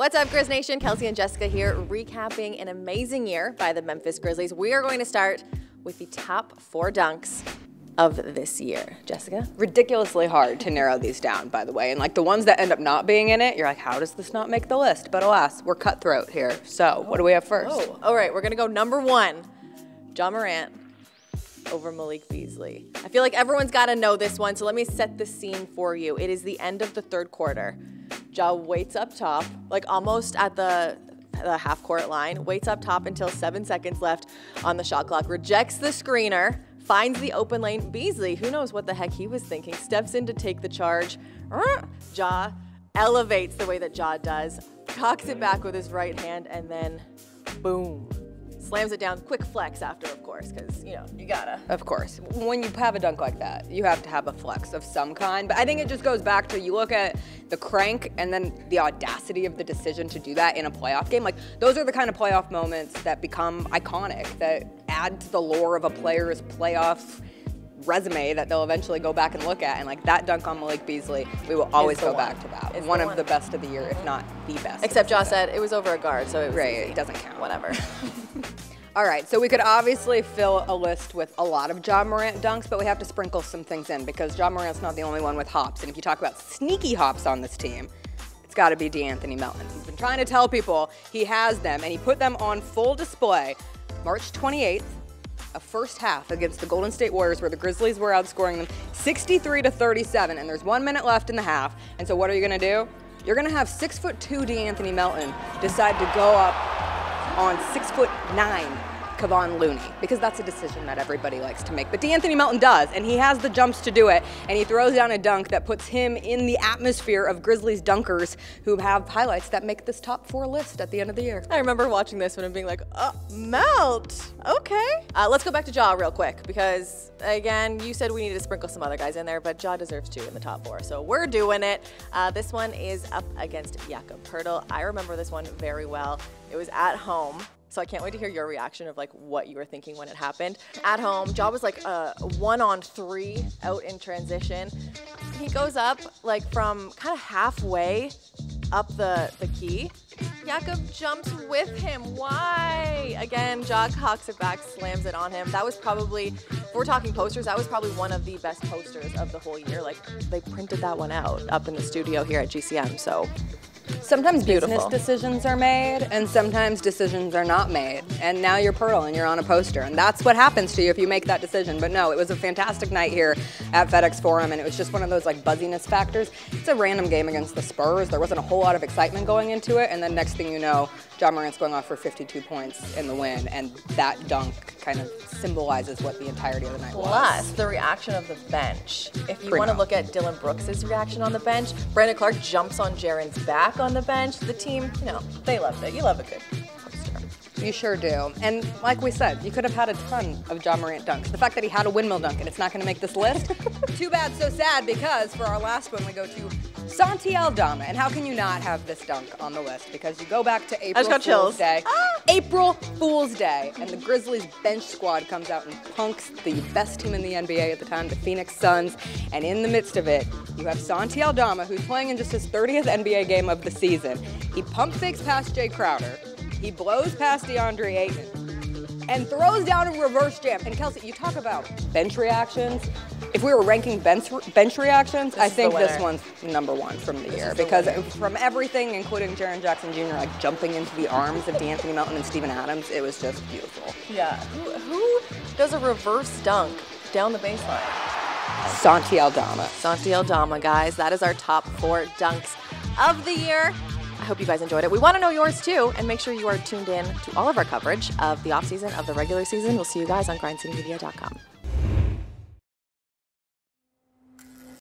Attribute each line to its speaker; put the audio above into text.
Speaker 1: What's up, Grizz Nation? Kelcey and Jessica here, recapping an amazing year by the Memphis Grizzlies. We are going to start with the top four dunks of this year. Jessica?
Speaker 2: Ridiculously hard to narrow these down, by the way. And like the ones that end up not being in it, you're like, how does this not make the list? But alas, we're cutthroat here. So what do we have first?
Speaker 1: Oh, all right, we're going to go number one Ja Morant over Malik Beasley. I feel like everyone's got to know this one, so let me set the scene for you. It is the end of the third quarter. Ja waits up top, like almost at the the half court line, waits up top until seven seconds left on the shot clock, rejects the screener, finds the open lane. Beasley, who knows what the heck he was thinking, steps in to take the charge. Ja elevates the way that Ja does, cocks it back with his right hand, and then boom, slams it down. Quick flex after, of course, because, you know, you gotta.
Speaker 2: Of course. When you have a dunk like that, you have to have a flex of some kind. But I think it just goes back to you look at the crank and then the audacity of the decision to do that in a playoff game. Like, those are the kind of playoff moments that become iconic, that add to the lore of a player's playoff resume that they'll eventually go back and look at. And like that dunk on Malik Beasley, we will always go one. back to that. It's one of one. the best of the year, if not the best.
Speaker 1: Except Josh said it was over a guard, so it was
Speaker 2: right.
Speaker 1: Easy.
Speaker 2: It doesn't count.
Speaker 1: Whatever.
Speaker 2: All right, so we could obviously fill a list with a lot of Ja Morant dunks, but we have to sprinkle some things in because Ja Morant's not the only one with hops. And if you talk about sneaky hops on this team, it's got to be De'Anthony Melton. He's been trying to tell people he has them, and he put them on full display March 28th, a first half against the Golden State Warriors where the Grizzlies were outscoring them 63 to 37, and there's one minute left in the half. And so what are you going to do? You're going to have six foot two De'Anthony Melton decide to go up on six foot nine Kevon Looney because that's a decision that everybody likes to make. But De'Anthony Melton does, and he has the jumps to do it, and he throws down a dunk that puts him in the atmosphere of Grizzlies dunkers who have highlights that make this top four list at the end of the year.
Speaker 1: I remember watching this one and being like, oh, Melt, okay. Uh, let's go back to Ja real quick because, again, you said we needed to sprinkle some other guys in there, but Ja deserves two in the top four, so we're doing it. Uh, this one is up against Jakob Poeltl. I remember this one very well. It was at home. So I can't wait to hear your reaction of like what you were thinking when it happened. At home, Ja was like a one on three out in transition. He goes up like from kind of halfway up the, the key. Jakob jumps with him. Why? Again, Ja cocks it back, slams it on him. That was probably, if we're talking posters, that was probably one of the best posters of the whole year. Like, they printed that one out up in the studio here at GCM. So
Speaker 2: Sometimes Beautiful. business decisions are made and sometimes decisions are not made. And now you're Poeltl and you're on a poster. And that's what happens to you if you make that decision. But no, it was a fantastic night here at FedEx Forum and it was just one of those like buzziness factors. It's a random game against the Spurs. There wasn't a whole lot of excitement going into it. And then next thing you know, Ja Morant's going off for 52 points in the win. And that dunk kind of symbolizes what the entirety of the night
Speaker 1: Plus,
Speaker 2: was.
Speaker 1: Plus, the reaction of the bench. If you want to look at Dillon Brooks' reaction on the bench, Brandon Clarke jumps on Jaren's back on the bench. The team, you know, they loved it. You love a good.
Speaker 2: You sure do. And like we said, you could have had a ton of Ja Morant dunks. The fact that he had a windmill dunk and it's not going to make this list, too bad, so sad, because for our last one, we go to Santi Aldama. And how can you not have this dunk on the list? Because you go back to April Fool's
Speaker 1: chills.
Speaker 2: Day. Ah! April Fool's Day. And the Grizzlies bench squad comes out and punks the best team in the NBA at the time, the Phoenix Suns. And in the midst of it, you have Santi Aldama, who's playing in just his 30th NBA game of the season. He pump fakes past Jae Crowder. He blows past DeAndre Ayton and throws down a reverse jam. And Kelcey, you talk about bench reactions. If we were ranking bench bench reactions,
Speaker 1: this
Speaker 2: I think this one's number one from the this year because from everything, including Jaren Jackson Jr., like jumping into the arms of De'Anthony Melton and Steven Adams, it was just beautiful.
Speaker 1: Yeah. Who, who does a reverse dunk down the baseline?
Speaker 2: Santi Aldama.
Speaker 1: Santi Aldama, guys. That is our top four dunks of the year. I hope you guys enjoyed it. We want to know yours too, and make sure you are tuned in to all of our coverage of the offseason, of the regular season. We'll see you guys on grindcitymedia.com.